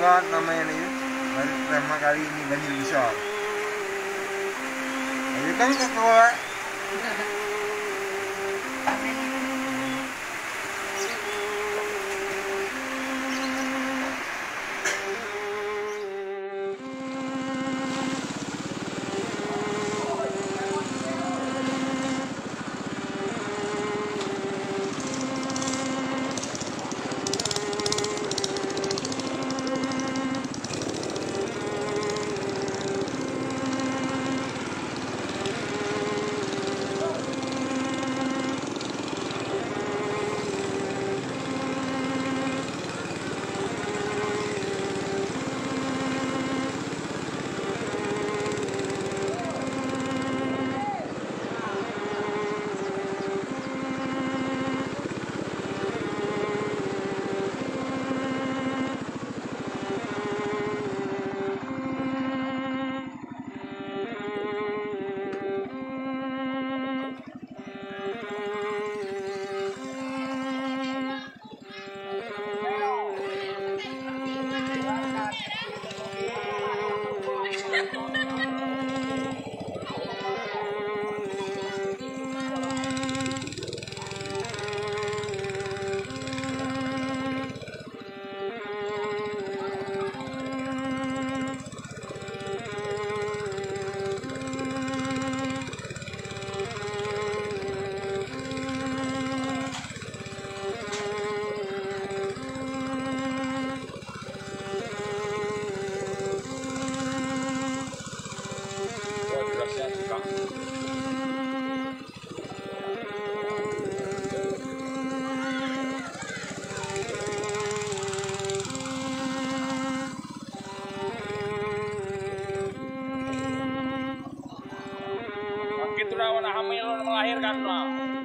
Buat namanya nih baru pertama kali ini banjir besar. Ayo kan ke keluar. Gitu lah, warna hamil melahirkan lah.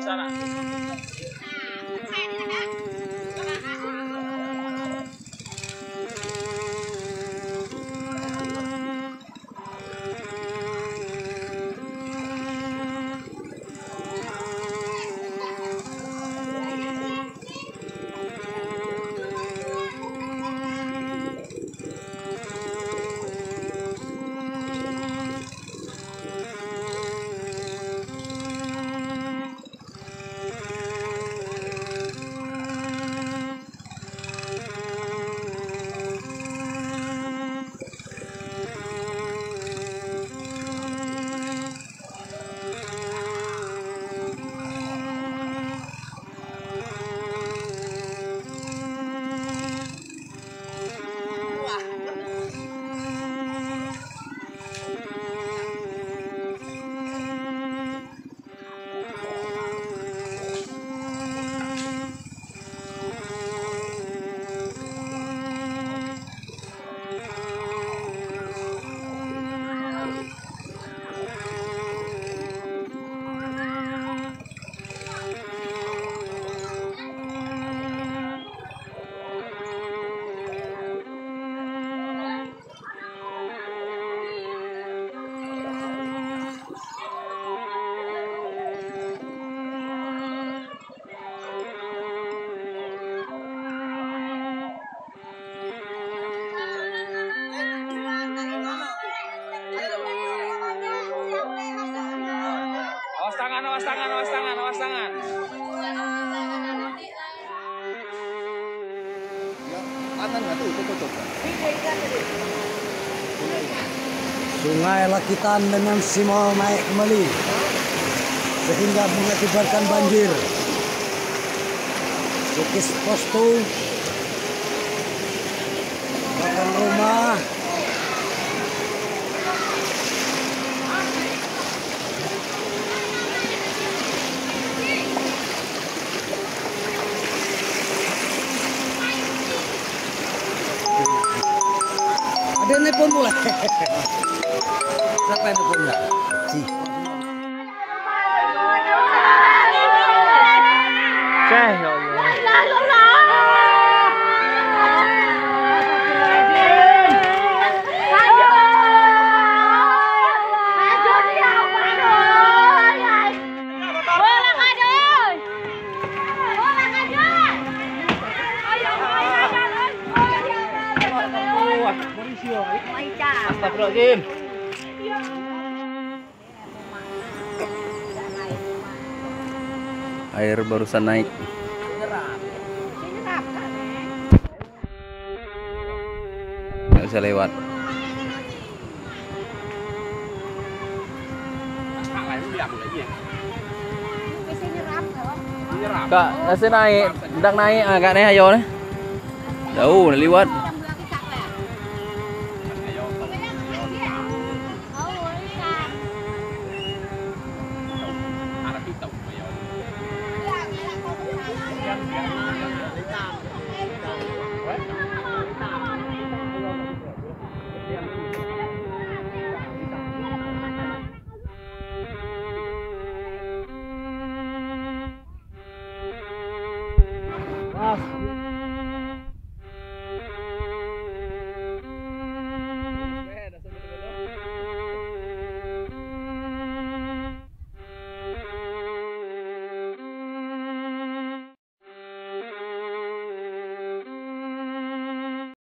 知道嗯，Sungai Lakitan dengan Simol naik kembali sehingga mengakibatkan banjir. Sukis postu Ini 不来，上 mulai, 急 air barusan naik. Nggak bisa lewat. Kak nasi naik. Hendak naik. Ah kak nih ayo nih. Jauh lewat